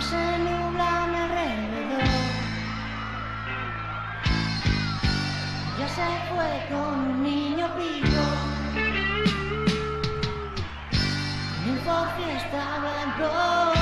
que se nubla a mi alrededor. Ya se fue con un niño pico. Y un Ford Fiesta blanco.